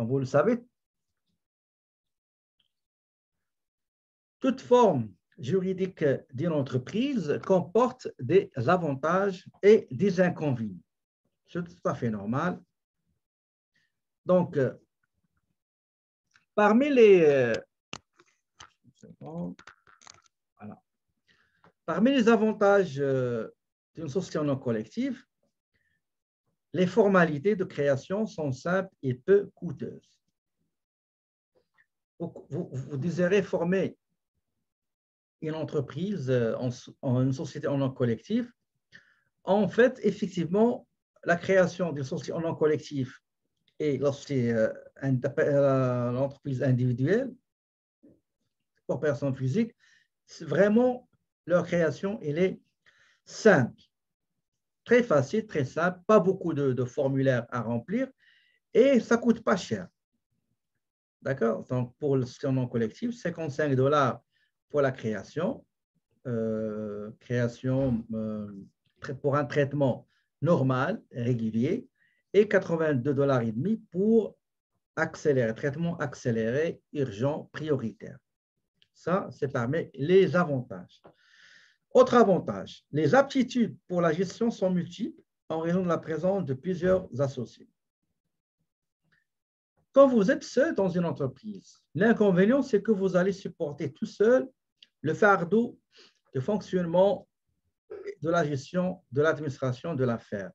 comme vous le savez, toute forme juridique d'une entreprise comporte des avantages et des inconvénients. C'est tout à fait normal. Donc, euh, parmi les, euh, parmi les avantages euh, d'une société non collective, les formalités de création sont simples et peu coûteuses. Vous, désirez former une entreprise, euh, en, une société en nom collectif, en fait, effectivement, la création d'une société en nom collectif et euh, euh, l'entreprise individuelle, pour personne physique, vraiment, leur création, elle est simple, très facile, très simple, pas beaucoup de, formulaires à remplir et ça coûte pas cher. D'accord? Donc, pour le nom collectif, 55 dollars pour la création, euh, création euh, pour un traitement normal, régulier, et 82 dollars et demi pour accélérer, traitement accéléré, urgent, prioritaire. Ça, c'est parmi les avantages. Autre avantage, les aptitudes pour la gestion sont multiples en raison de la présence de plusieurs associés. Quand vous êtes seul dans une entreprise, l'inconvénient, c'est que vous allez supporter tout seul le fardeau de fonctionnement de la gestion de l'administration de l'affaire.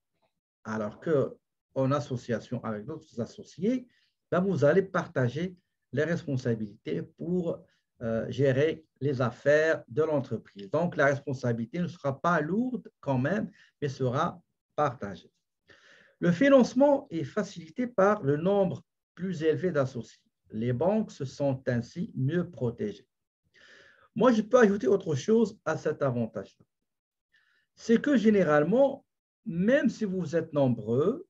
Alors qu'en association avec d'autres associés, ben, vous allez partager les responsabilités pour euh, gérer les affaires de l'entreprise. Donc, la responsabilité ne sera pas lourde quand même, mais sera partagée. Le financement est facilité par le nombre plus élevé d'associés. Les banques se sont ainsi mieux protégées. Moi, je peux ajouter autre chose à cet avantage. C'est que généralement, même si vous êtes nombreux,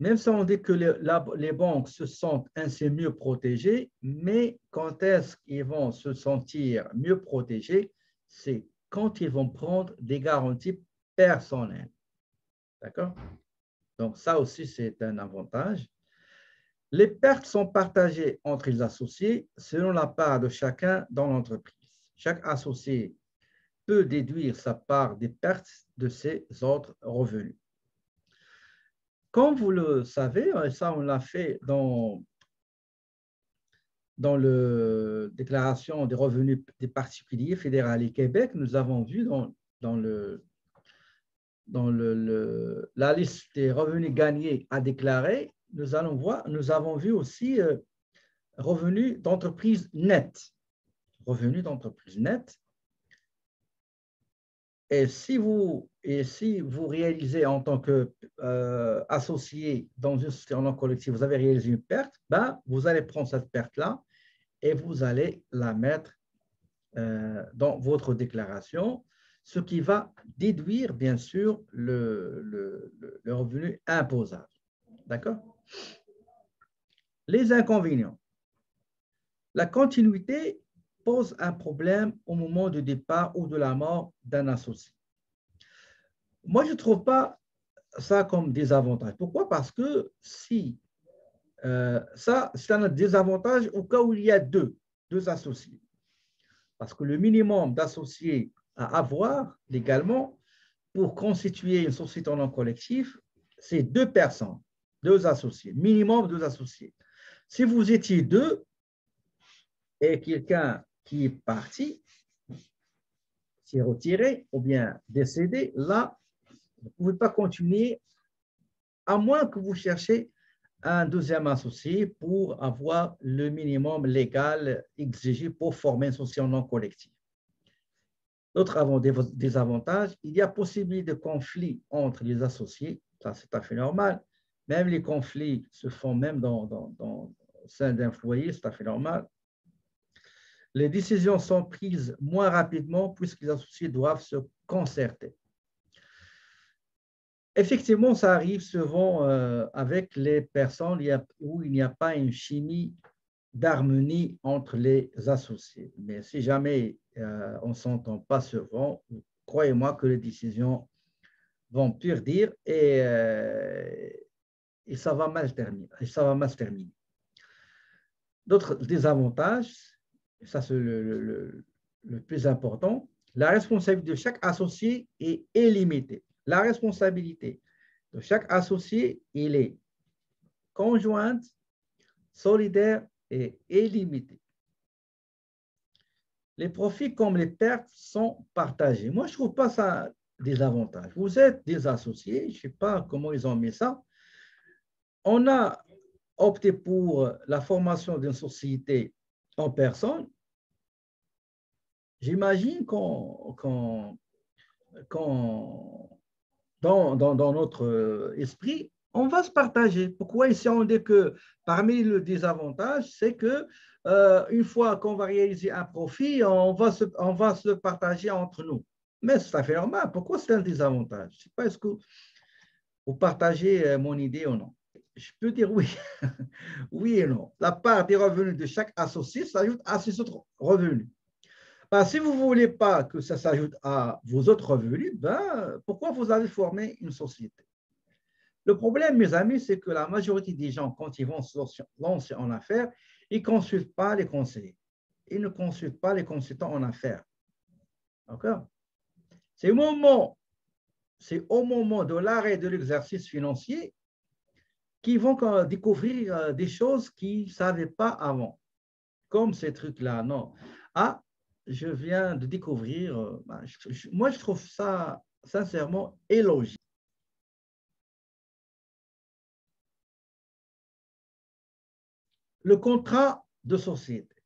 même si on dit que les, banques se sentent ainsi mieux protégées, mais quand est-ce qu'ils vont se sentir mieux protégés, c'est quand ils vont prendre des garanties personnelles. D'accord? Donc, ça aussi, c'est un avantage. Les pertes sont partagées entre les associés selon la part de chacun dans l'entreprise. Chaque associé peut déduire sa part des pertes de ses autres revenus. Comme vous le savez, et ça on l'a fait dans, dans la déclaration des revenus des particuliers fédéral et Québec, nous avons vu dans, dans, le, dans le, la liste des revenus gagnés à déclarer nous allons voir, nous avons vu aussi euh, revenus d'entreprise net. Revenus d'entreprise net. Et si vous, et si vous réalisez en tant qu'associé euh, dans une société en collective, vous avez réalisé une perte, ben, vous allez prendre cette perte-là et vous allez la mettre euh, dans votre déclaration, ce qui va déduire, bien sûr, le, le, le revenu imposable. D'accord? Les inconvénients. La continuité pose un problème au moment du départ ou de la mort d'un associé. Moi, je ne trouve pas ça comme désavantage. Pourquoi? Parce que si euh, ça, c'est un désavantage au cas où il y a deux, deux associés. Parce que le minimum d'associés à avoir légalement pour constituer une société en nom collectif, c'est deux personnes deux associés, minimum deux associés. Si vous étiez deux et quelqu'un qui est parti, s'est retiré ou bien décédé, là, vous ne pouvez pas continuer à moins que vous cherchiez un deuxième associé pour avoir le minimum légal exigé pour former une société non collective. Des avantages, il y a possibilité de conflit entre les associés, ça c'est tout à fait normal, même les conflits se font même dans, dans, dans au sein d'un foyer, c'est tout à fait normal. Les décisions sont prises moins rapidement puisque les associés doivent se concerter. Effectivement, ça arrive souvent euh, avec les personnes où il n'y a pas une chimie d'harmonie entre les associés. Mais si jamais euh, on ne s'entend pas souvent, croyez-moi que les décisions vont pire dire et, euh, et ça va mal terminer. Ça va mal terminer. D'autres désavantages, ça c'est le, plus important, la responsabilité de chaque associé est illimitée. La responsabilité de chaque associé, il est conjointe, solidaire et illimitée. Les profits comme les pertes sont partagés. Moi, je ne trouve pas ça des avantages. Vous êtes des associés, je ne sais pas comment ils ont mis ça. On a opté pour la formation d'une société en personne. J'imagine qu'on, dans, dans, notre esprit, on va se partager. Pourquoi ici on dit que parmi les désavantages, c'est que euh, une fois qu'on va réaliser un profit, on va se, on va se partager entre nous. Mais ça fait normal. Pourquoi c'est un désavantage? Je ne sais pas, est-ce que vous partagez euh, mon idée ou non? Je peux dire oui. oui et non. La part des revenus de chaque associé s'ajoute à ses autres revenus. Ben, si vous ne voulez pas que ça s'ajoute à vos autres revenus, ben, pourquoi vous avez formé une société? Le problème, mes amis, c'est que la majorité des gens, quand ils vont se lancer en affaires, ils ne consultent pas les conseillers. Ils ne consultent pas les consultants en affaires. D'accord? C'est au moment, c'est au moment de l'arrêt de l'exercice financier qu'ils vont découvrir euh, des choses qu'ils ne savaient pas avant, comme ces trucs-là. Non. Ah, je viens de découvrir, euh, bah, moi je trouve ça sincèrement élogieux. Le contrat de société.